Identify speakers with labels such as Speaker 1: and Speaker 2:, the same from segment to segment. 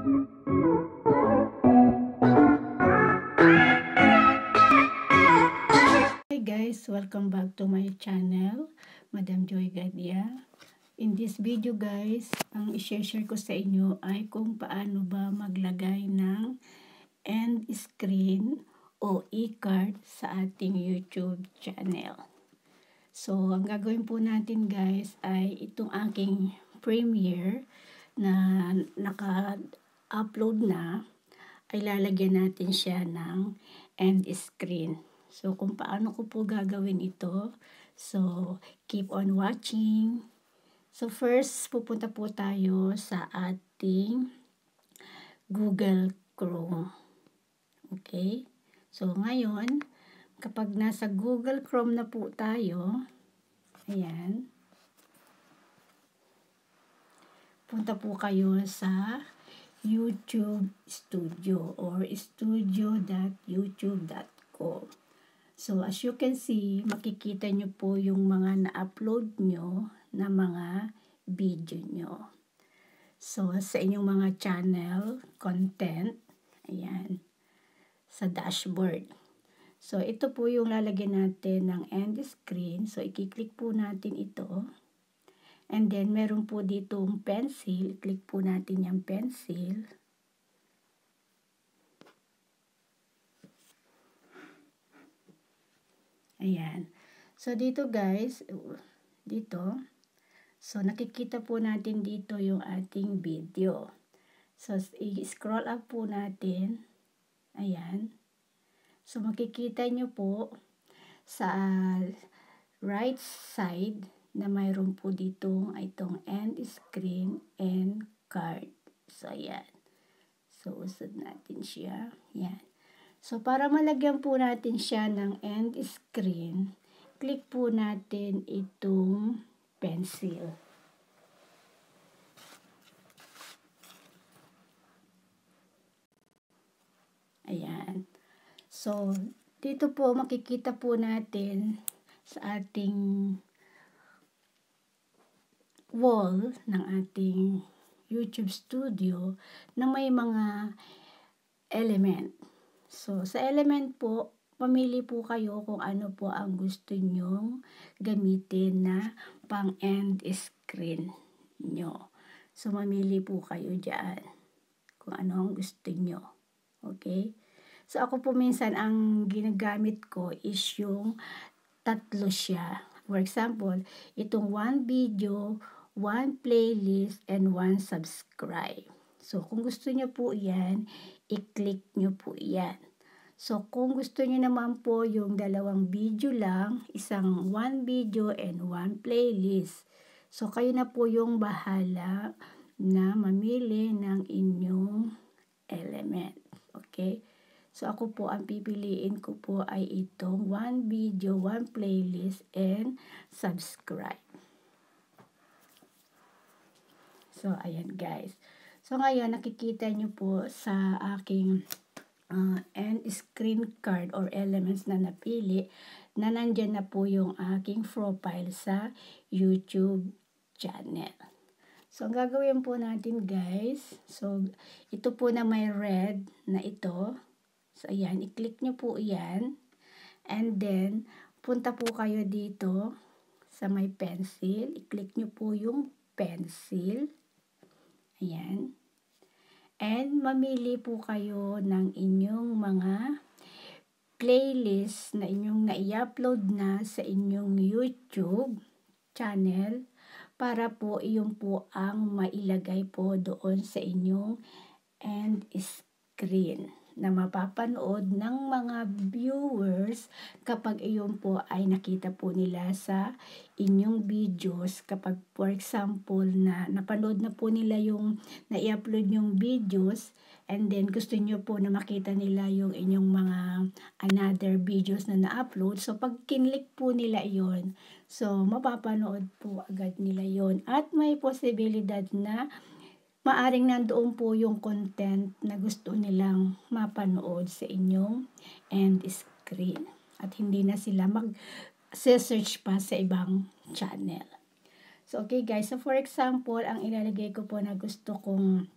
Speaker 1: Hi guys, welcome back to my channel, Madam Joy Gadia. In this video guys, ang i-share ko sa inyo ay kung paano ba maglagay ng end screen o e-card sa ating YouTube channel. So, ang gagawin po natin guys ay itong aking Premiere na naka-upload na ay lalagyan natin siya ng end screen. So, kung paano ko po gagawin ito. So, keep on watching. So, first, pupunta po tayo sa ating Google Chrome. Okay? So, ngayon, kapag nasa Google Chrome na po tayo, ayan, punta po kayo sa YouTube Studio or studio.youtube.com. So, as you can see, makikita nyo po yung mga na-upload nyo na mga video nyo. So, sa inyong mga channel, content, ayan, sa dashboard. So, ito po yung lalagyan natin ng end screen. So, i-click po natin ito. And then, meron po ditong pencil. I-click po natin yung pencil. Ayan. So, dito guys, dito, so nakikita po natin dito yung ating video. So, i-scroll up po natin. Ayan. So, makikita nyo po sa right side na mayroon po dito itong end screen and card. So, ayan. So, usad natin siya. Ayan. So, para malagyan po natin siya ng end screen, click po natin itong pencil. Ayan. So, dito po makikita po natin sa ating wall ng ating YouTube studio na may mga element. So, sa element po, pamili po kayo kung ano po ang gusto nyong gamitin na pang end screen nyo. So, mamili po kayo dyan kung ano ang gusto nyo. Okay? So, ako po minsan ang ginagamit ko is yung tatlo siya. For example, itong one video, one playlist, and one subscribe. So, kung gusto nyo po yan, i-click nyo po yan. So, kung gusto nyo naman po yung dalawang video lang, isang one video and one playlist. So, kayo na po yung bahala na mamili ng inyong element. Okay? So, ako po, ang pipiliin ko po ay itong one video, one playlist, and subscribe. So, ayan guys. So ngayon, nakikita nyo po sa aking uh, end screen card or elements na napili na nandyan na po yung aking profile sa YouTube channel. So, ang gagawin po natin guys, so, ito po na may red na ito. So, ayan, i-click nyo po yan. And then, punta po kayo dito sa may pencil. I-click nyo po yung pencil. Ayan. And mamili po kayo ng inyong mga playlist na inyong na-upload na sa inyong YouTube channel para po iyon po ang mailagay po doon sa inyong end screen na mapapanood ng mga viewers kapag iyon po ay nakita po nila sa inyong videos. Kapag for example na napanood na po nila yung na-upload yung videos and then gusto nyo po na makita nila yung inyong mga another videos na na-upload. So pag kinlik po nila yon so mapapanood po agad nila yon At may posibilidad na maaring nandoon po yung content na gusto nilang mapanood sa inyong end screen. At hindi na sila mag-search pa sa ibang channel. So, okay guys. So, for example, ang ilalagay ko po na gusto kong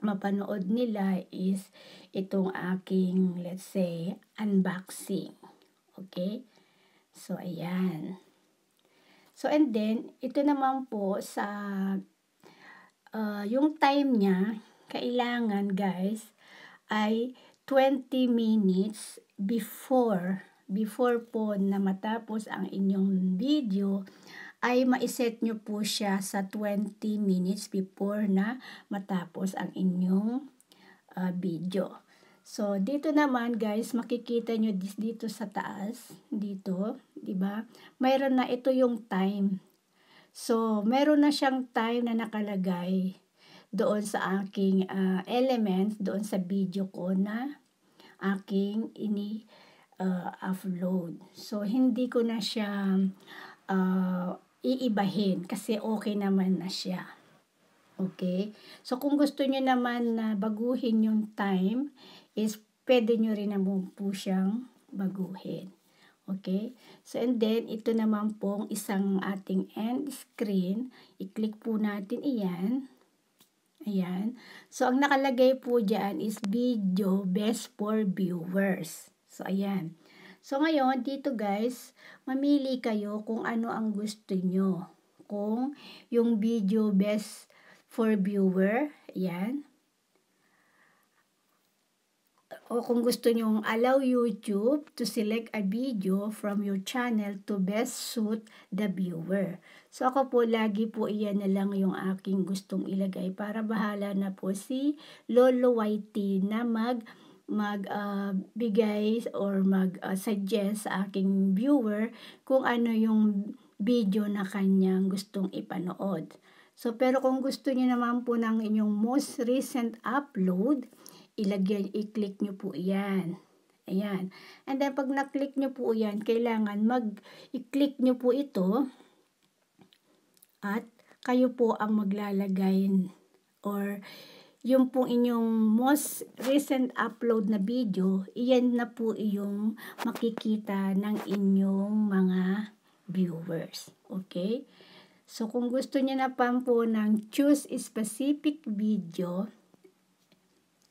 Speaker 1: mapanood nila is itong aking, let's say, unboxing. Okay? So, ayan. So, and then, ito naman po sa, uh, yung time niya, kailangan guys, ay 20 minutes before, before po na matapos ang inyong video, ay maiset nyo po siya sa 20 minutes before na matapos ang inyong uh, video. So, dito naman guys, makikita nyo dito sa taas, dito, di ba? Mayroon na ito yung time. So, meron na siyang time na nakalagay doon sa aking uh, elements, doon sa video ko na aking ini uh, upload. So, hindi ko na siya uh, iibahin kasi okay naman na siya. Okay? So, kung gusto nyo naman na baguhin yung time, is pwede nyo rin naman po siyang baguhin. Okay? So, and then, ito naman pong isang ating end screen. I-click po natin iyan. Ayan. So, ang nakalagay po dyan is video best for viewers. So, ayan. So ngayon, dito guys, mamili kayo kung ano ang gusto nyo. Kung yung video best for viewer, yan. O kung gusto nyo allow YouTube to select a video from your channel to best suit the viewer. So ako po lagi po iyan na lang yung aking gustong ilagay para bahala na po si Lolo YT na mag magbigay uh, or mag-suggest uh, sa aking viewer kung ano yung video na kanyang gustong ipanood. So, pero kung gusto niyo naman po ng inyong most recent upload, ilagay, i-click niyo po iyan. Ayan. And then, pag na-click niyo po yan, kailangan mag-i-click niyo po ito at kayo po ang maglalagay or yung pong inyong most recent upload na video, iyan na po yung makikita ng inyong mga viewers. Okay? So, kung gusto niya na pa po ng choose specific video,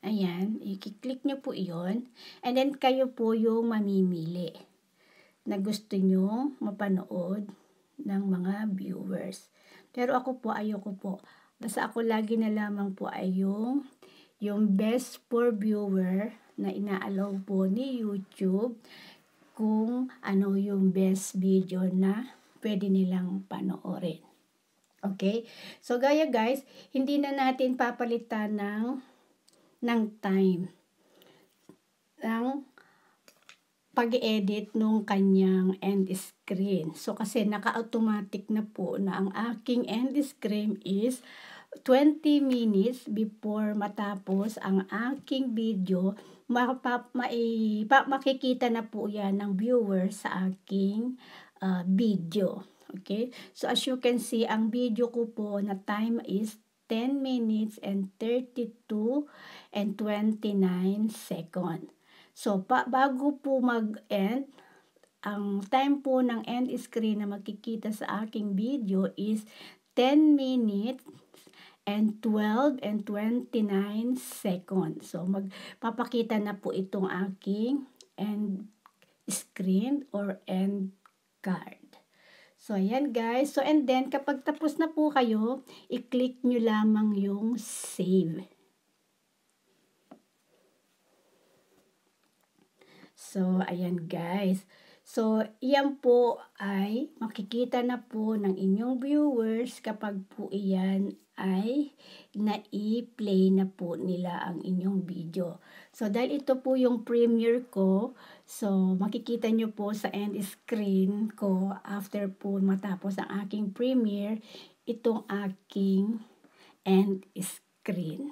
Speaker 1: ayan, i-click nyo po iyon. And then, kayo po yung mamimili na gusto nyo mapanood ng mga viewers. Pero ako po, ayoko po Basta ako lagi na lamang po ay yung, yung best for viewer na inaalaw po ni YouTube kung ano yung best video na pwede nilang panoorin. Okay? So, gaya guys, hindi na natin papalitan ng, ng time ng pag-edit nung kanyang end screen. So, kasi naka-automatic na po na ang aking end screen is 20 minutes before matapos ang aking video, mapap, mai, pa, makikita na po yan ng viewer sa aking uh, video. Okay? So, as you can see, ang video ko po na time is 10 minutes and 32 and 29 seconds. So, pa, bago po mag-end, ang time po ng end screen na makikita sa aking video is 10 minutes and 12 and 29 seconds. So, magpapakita na po itong aking end screen or end card. So, ayan guys. So, and then, kapag tapos na po kayo, i-click nyo lamang yung save. So, ayan guys. So, iyan po ay makikita na po ng inyong viewers kapag po iyan ay na-play na po nila ang inyong video. So, dahil ito po yung premiere ko, so makikita nyo po sa end screen ko after po matapos ang aking premiere, itong aking end screen.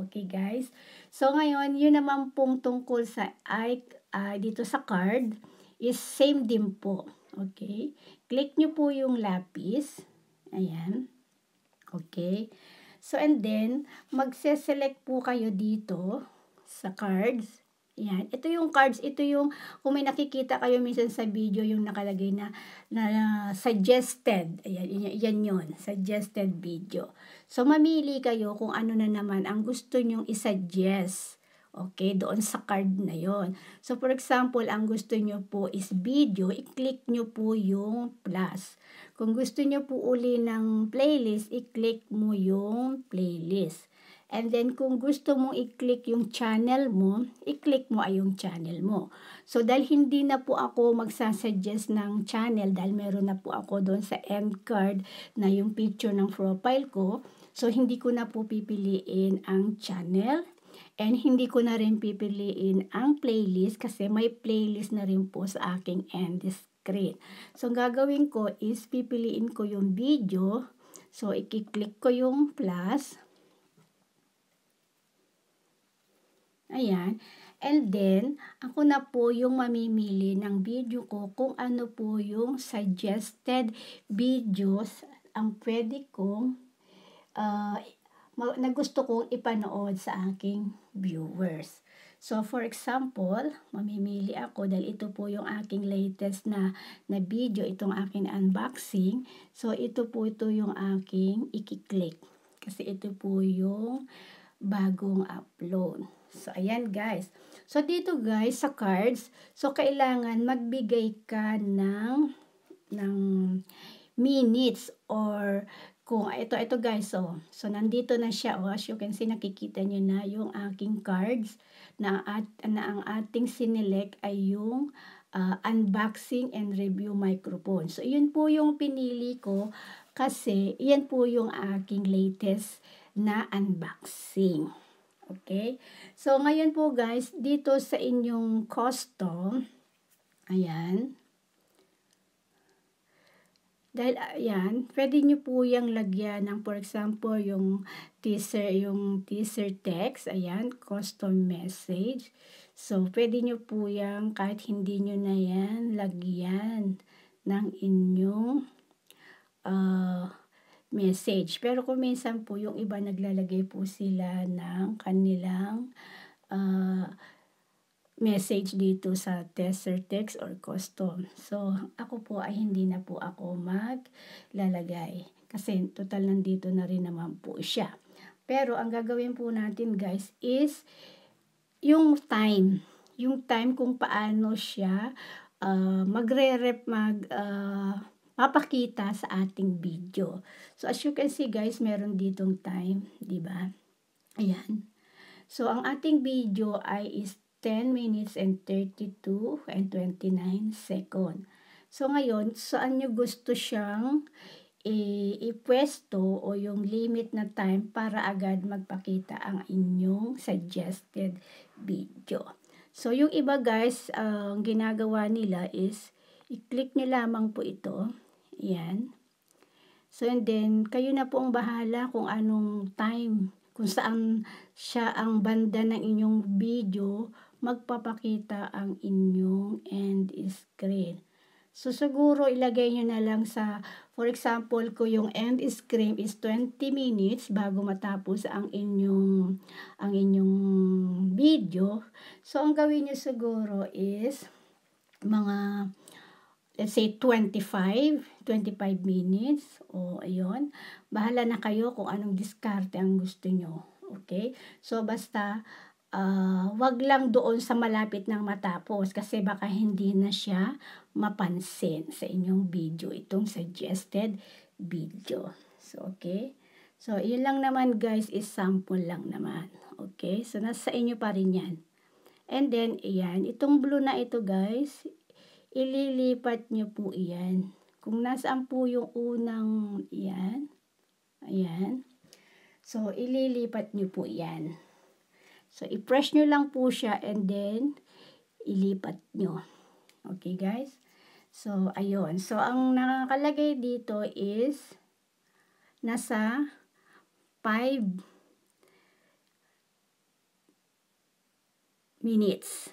Speaker 1: Okay guys? So ngayon, yun naman pong tungkol sa I, uh, dito sa card is same din po. Okay? Click nyo po yung lapis. Ayan. Okay? So, and then, magse-select po kayo dito sa cards. Yan. Ito yung cards, ito yung, kung may nakikita kayo minsan sa video, yung nakalagay na, na suggested. Ayan, yan, yan yun. Suggested video. So, mamili kayo kung ano na naman ang gusto nyong isuggest. Okay, doon sa card na yon. So, for example, ang gusto nyo po is video, i-click nyo po yung plus. Kung gusto nyo po uli ng playlist, i-click mo yung playlist. And then, kung gusto mo i-click yung channel mo, i-click mo ay yung channel mo. So, dahil hindi na po ako magsasuggest ng channel, dahil meron na po ako doon sa end card na yung picture ng profile ko, so hindi ko na po pipiliin ang channel And hindi ko na rin pipiliin ang playlist kasi may playlist na rin po sa aking end screen. So, ang gagawin ko is pipiliin ko yung video. So, i-click ko yung plus. Ayan. And then, ako na po yung mamimili ng video ko kung ano po yung suggested videos ang pwede kong uh, na gusto kong ipanood sa aking viewers. So, for example, mamimili ako dahil ito po yung aking latest na, na video, itong aking unboxing. So, ito po ito yung aking ikiklik. Kasi ito po yung bagong upload. So, ayan guys. So, dito guys, sa cards, so kailangan magbigay ka ng, ng minutes or kung ito ito guys oh. So nandito na siya oh. As you can see nakikita niyo na yung aking cards na at na ang ating sinelect ay yung uh, unboxing and review microphone. So yun po yung pinili ko kasi yan po yung aking latest na unboxing okay so ngayon po guys dito sa inyong custom ayan dahil ayan, pwede nyo po yung lagyan ng for example yung teaser, yung teaser text, ayan, custom message. So, pwede nyo po yung kahit hindi nyo na yan lagyan ng inyong uh, message. Pero kung minsan po yung iba naglalagay po sila ng kanilang uh, message dito sa tester text or custom. So, ako po ay hindi na po ako maglalagay. Kasi total nandito na rin naman po siya. Pero ang gagawin po natin guys is yung time. Yung time kung paano siya uh, magre-rep, mag, uh, mapakita sa ating video. So, as you can see guys, meron ditong time, di ba? Ayan. So, ang ating video ay is 10 minutes and 32 and 29 second. So ngayon, saan nyo gusto siyang ipwesto o yung limit na time para agad magpakita ang inyong suggested video. So yung iba guys, ang uh, ginagawa nila is i-click nyo lamang po ito. Yan. So and then, kayo na po ang bahala kung anong time, kung saan siya ang banda ng inyong video magpapakita ang inyong end screen. So, siguro ilagay nyo na lang sa, for example, ko yung end screen is 20 minutes bago matapos ang inyong, ang inyong video. So, ang gawin nyo siguro is mga, let's say, 25, 25 minutes. O, ayun. Bahala na kayo kung anong diskarte ang gusto nyo. Okay? So, basta, uh, wag lang doon sa malapit ng matapos kasi baka hindi na siya mapansin sa inyong video itong suggested video. So, okay. So, yun lang naman guys is sample lang naman. Okay. So, nasa inyo pa rin yan. And then, ayan. Itong blue na ito guys, ililipat nyo po iyan. Kung nasaan po yung unang, iyan. Ayan. So, ililipat nyo po yan. So, i-press nyo lang po siya and then, ilipat nyo. Okay, guys? So, ayun. So, ang nakakalagay dito is nasa 5 minutes.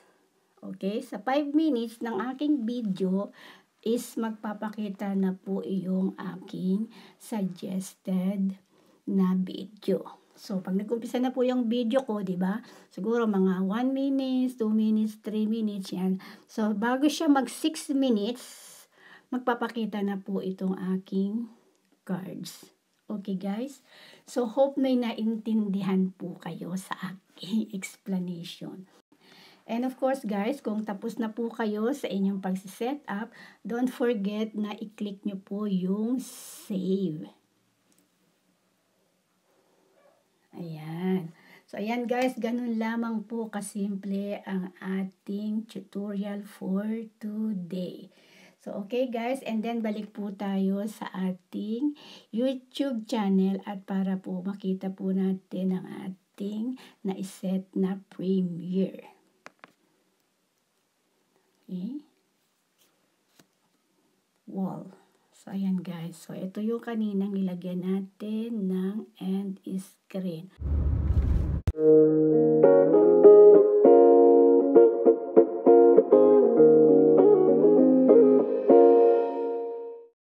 Speaker 1: Okay? Sa 5 minutes ng aking video is magpapakita na po yung aking suggested na video. So, pag nag-umpisa na po yung video ko, di ba? Siguro mga 1 minutes, 2 minutes, 3 minutes, yan. So, bago siya mag 6 minutes, magpapakita na po itong aking cards. Okay, guys? So, hope may naintindihan po kayo sa aking explanation. And of course, guys, kung tapos na po kayo sa inyong pag-set up, don't forget na i-click nyo po yung save. Ayan. So, ayan guys, ganun lamang po kasimple ang ating tutorial for today. So, okay guys, and then balik po tayo sa ating YouTube channel at para po makita po natin ang ating na-set na premiere. Okay. Wall. So, ayan guys. So, ito yung kaninang nilagyan natin ng end screen.